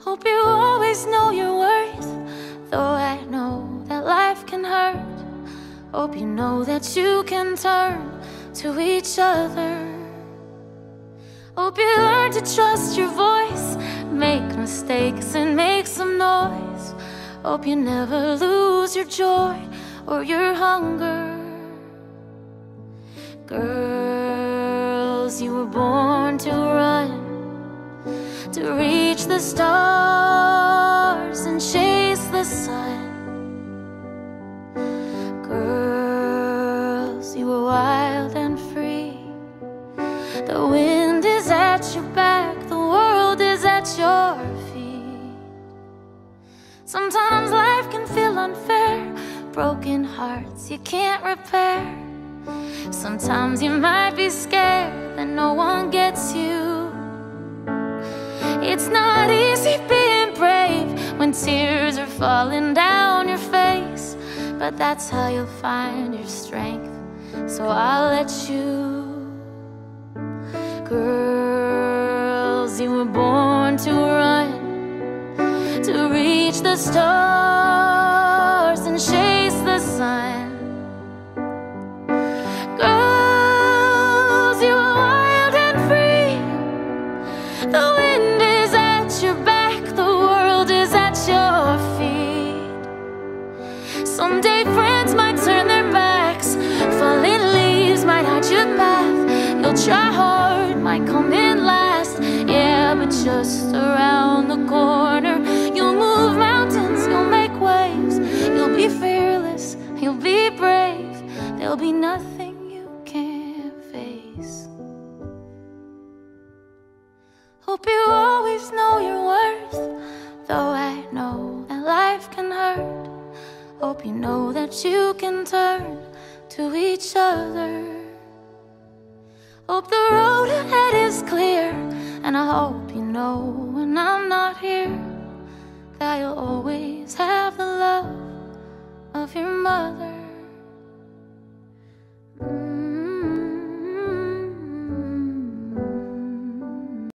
Hope you always know your worth, though I know that life can hurt. Hope you know that you can turn to each other. Hope you learn to trust your voice, make mistakes and make some noise. Hope you never lose your joy or your hunger. Girls, you were born to run, to reach the stars and chase the sun. Girls, you were wild and free. The wind is at your back, the world is at your feet. Sometimes life can feel unfair, broken hearts you can't repair. Sometimes you might be scared that no one gets you. It's not easy being brave when tears are falling down your face, but that's how you'll find your strength. So I'll let you. Girls, you were born to run, to reach the stars and chase Try hard, might come in last, yeah, but just around the corner, you'll move mountains, you'll make waves, you'll be fearless, you'll be brave. There'll be nothing you can't face. Hope you always know your worth, though I know that life can hurt. Hope you know that you can turn to each other. Hope the road ahead is clear, and I hope you know when I'm not here that you'll always have the love of your mother.